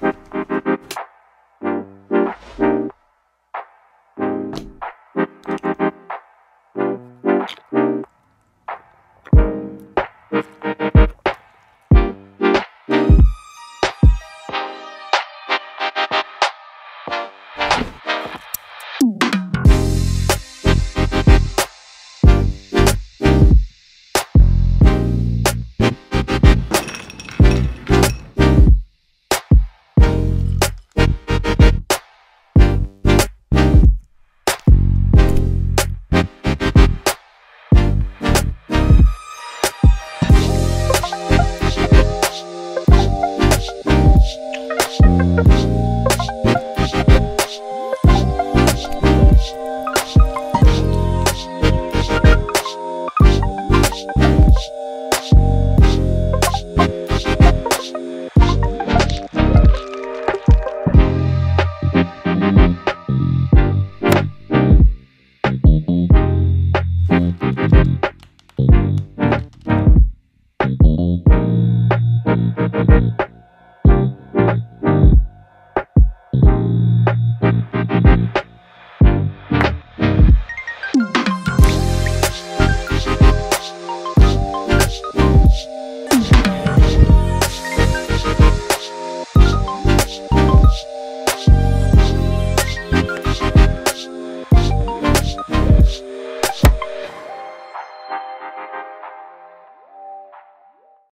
Bye. Thank you.